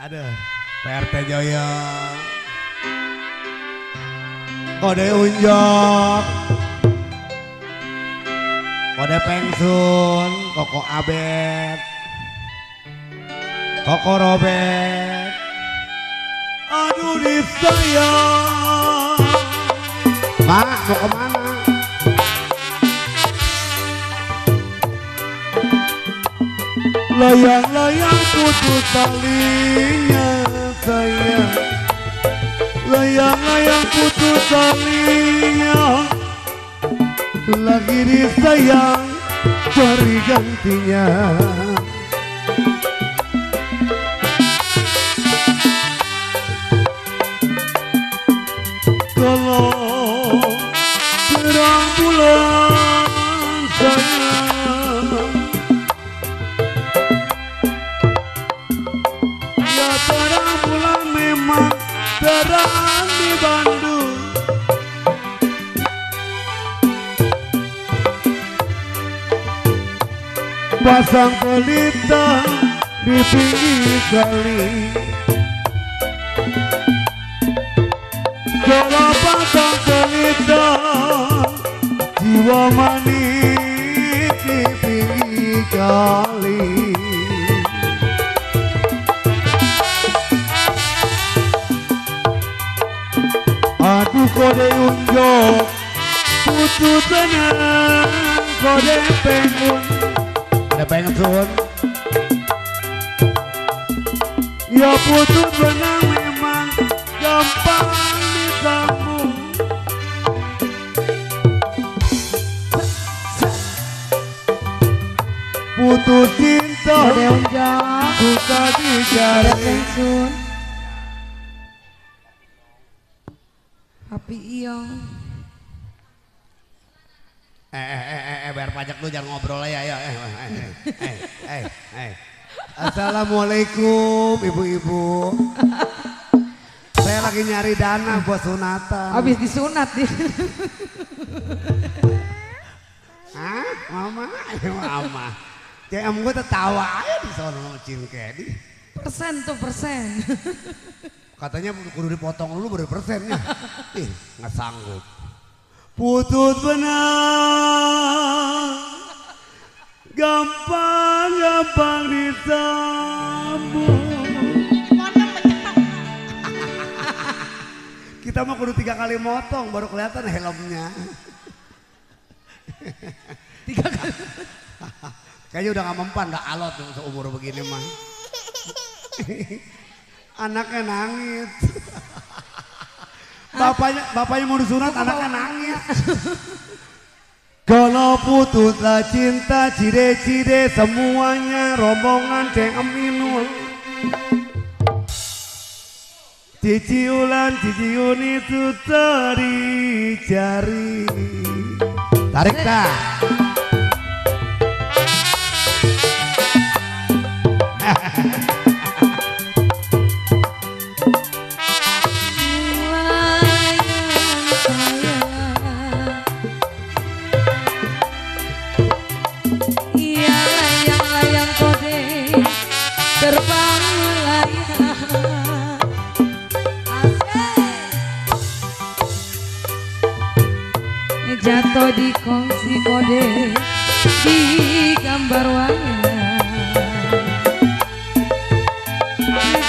Aduh, PRT Joyo. Kode unjok. Kode pengsun, koko abet. Koko robet. Aduh disayang. Layang-layang putus talinya sayang. Layang-layang putus talinya. Lagi disayang cari gantinya Pasang pelita di pinggir kali Kalau pasang pelita Jiwa manis di pinggir kali Aduh kode unjuk Putus tenang Kode pengun Ada pengen sun Ya putus benang memang Gampang disambung Putus cinta kode dicari pensiun. Api iyong. Eh, eh, eh, eh, eh, bayar pajak lu jangan ngobrol ya, ya. Eh, eh, eh, eh, eh, eh. Assalamualaikum ibu-ibu. Saya lagi nyari dana buat sunatan. Habis disunat dia. Hah? Mama? Ya, mama. CM gue tertawa aja di sana sama Cinkedi. Persen tuh persen. Katanya kudu dipotong dulu baru persennya. Ih, nggak sanggup. Putus benang gampang-gampang disambung. Kita mah kudu tiga kali motong baru kelihatan helmnya. Tiga kali. Kayaknya udah gak mempan, gak alot seumur begini mah. Anaknya nangis. Bapaknya, bapaknya mau disunat, anaknya nangis. Kalau putuslah cinta, cide-cide semuanya rombongan ceng aminul. Cici ulan, cici uni itu cari. Tarik dah. Asik. Jatuh di kongsi kode di gambar wayang.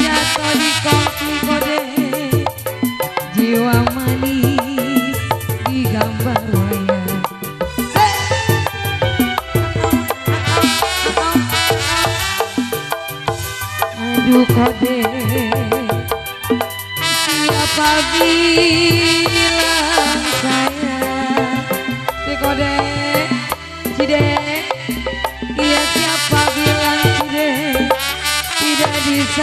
Jatuh di kongsi kode jiwa manis di gambar wayang. Aduh kode siapa bilang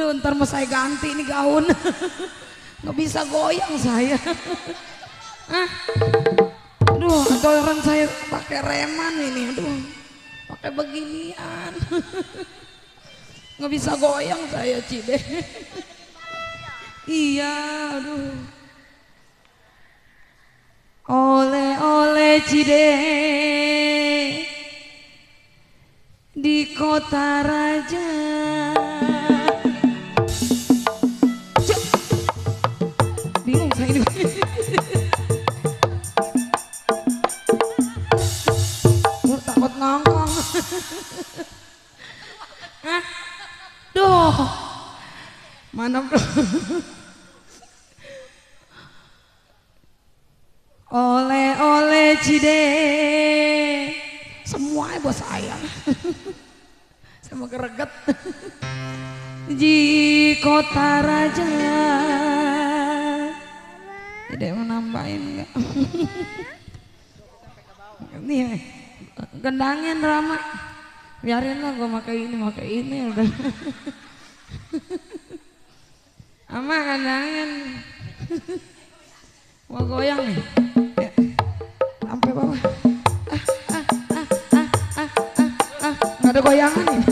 Aduh, ntar mau saya ganti ini gaun. Nggak bisa goyang saya. Hah? Aduh, atau orang saya pakai reman ini. Aduh, pakai beginian. Nggak bisa goyang saya, Cide. iya, aduh. Oleh-oleh Cide di kota raja. Hah? Duh. Mana bro? Oleh-oleh Cide. Semuanya buat saya. mau gereget. Di kota raja. Tidak mau nambahin enggak? Ini gendangin Rama. Biarin lah gue pakai ini, pakai ini udah. Ama gendangin. Mau goyang nih. Ya. Sampai bawah. Ah, ah, ah, ah, ah, ah, ah. Nggak ada goyangan nih.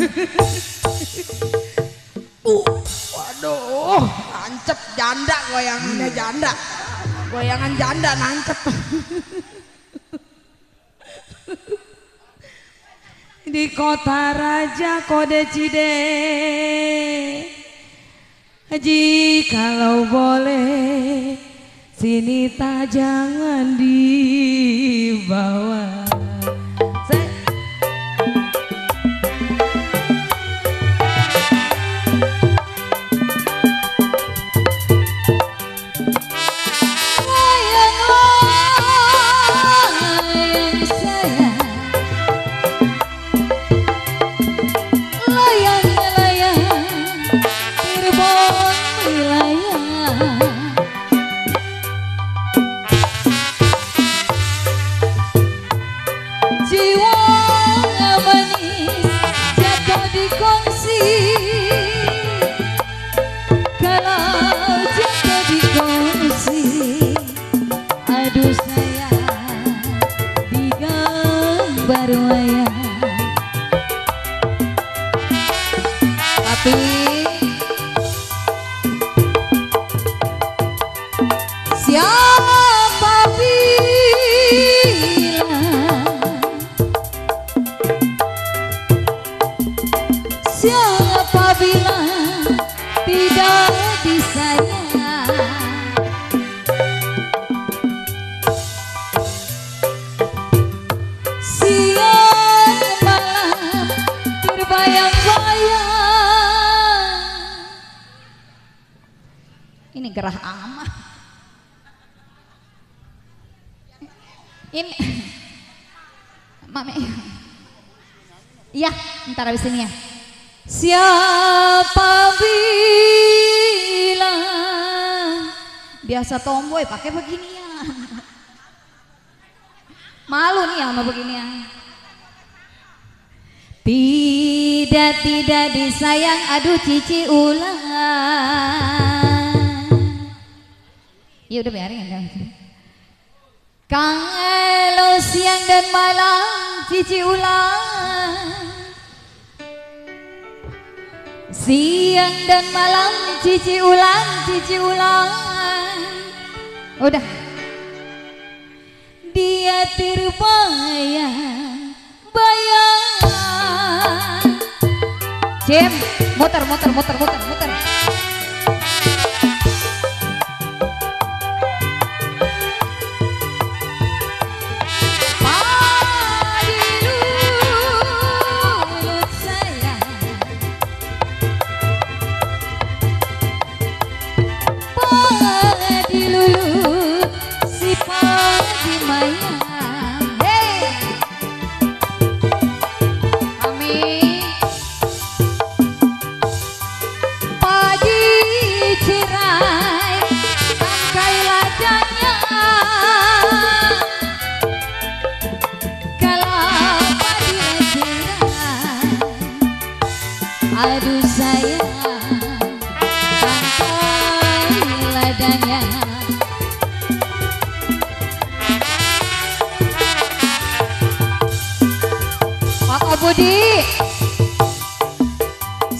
uh, waduh, nancep janda goyangannya janda. Goyangan janda nancep. Di kota raja kode cide. Jikalau boleh Sini tak jangan dibawa happy. Ini gerah amat Ini. Mami. Iya, ntar habis ini ya. Siapa bilang Biasa tomboy pakai beginian? Malu nih sama beginian. Tidak, tidak disayang. Aduh cici ulang Ya udah biarin ya Kalau siang dan malam cici ulang. Siang dan malam cici ulang, cici ulang. Udah. Dia terbayang, bayang Jim, muter, muter, muter, muter, muter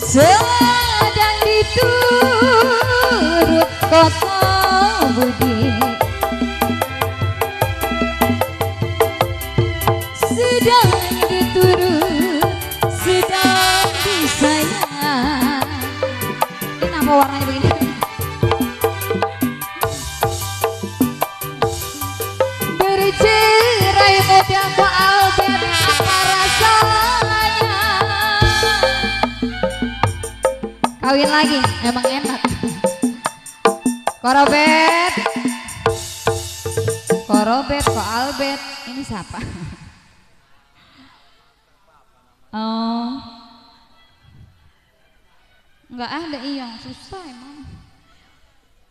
sedang diturut koko Budi. Sedang diturut sedang disayang ini kenapa warnanya begini kawin lagi emang enak. Korobet. Korobet kok Albet ini siapa? Oh. Nggak ada iya susah emang.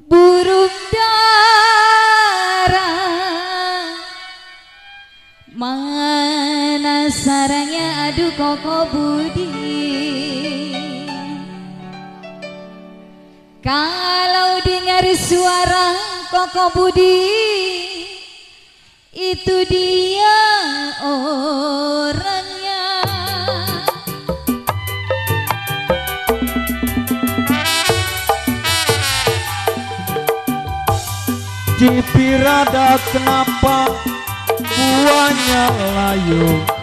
Burung dara mana sarangnya? Aduh koko budi kalau dengar suara koko budi itu dia orangnya. Cipirada kenapa buahnya layu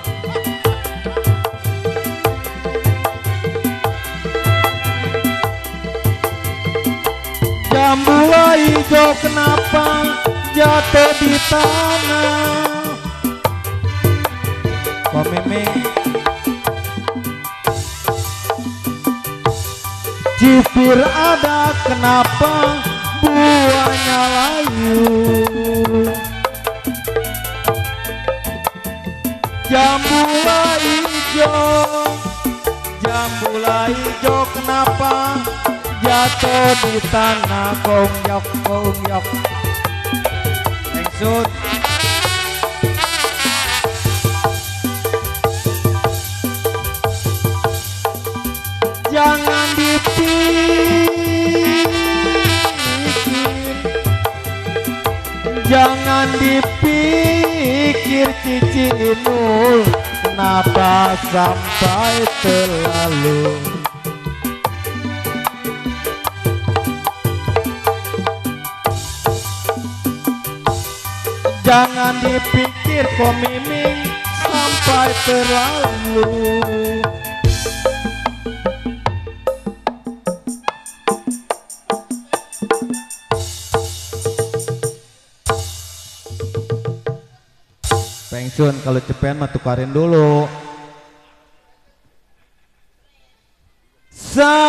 Jambula hijau kenapa jatuh di tanah? Miming Cipir ada kenapa buahnya layu? Jambula hijau Jambula hijau kenapa jatuh di tanah kongyok kongyok Maksud Jangan dipikir. Jangan dipikir cici inul Kenapa sampai terlalu Jangan dipikir miming sampai terlalu Pensiun kalau cepen mah tukarin dulu. Saya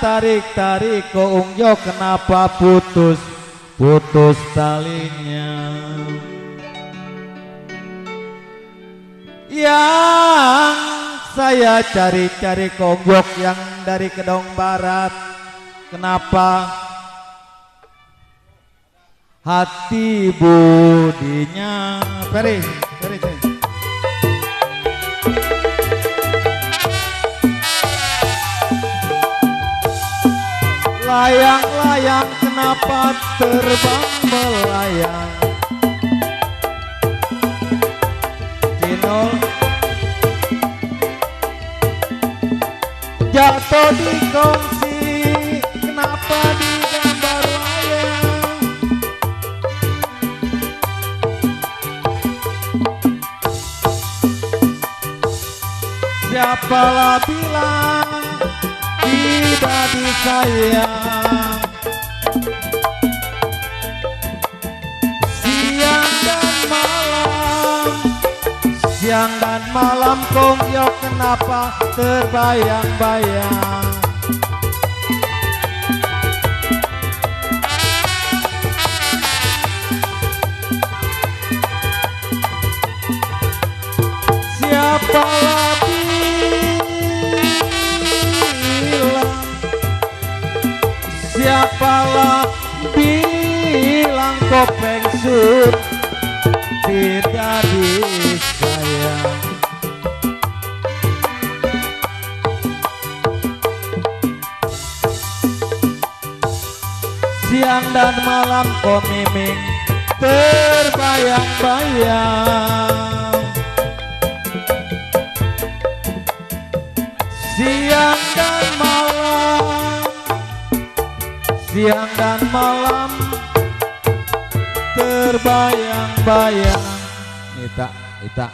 tarik-tarik ke ungjo kenapa putus putus talinya. Yang saya cari-cari kongjok yang dari Kedong Barat. Kenapa hati budinya Peri, Peri, Peri. Layang-layang kenapa terbang melayang? Kinol Jatuh di kongsi Kenapa di gambar wayang Siapalah bilang tidak disayang malam. Siang dan malam kongyok kenapa terbayang-bayang? Siapa bilang? Siapalah bilang kau pensiun malam kau miming terbayang-bayang. Siang dan malam Siang dan malam Terbayang-bayang. Ita, Ita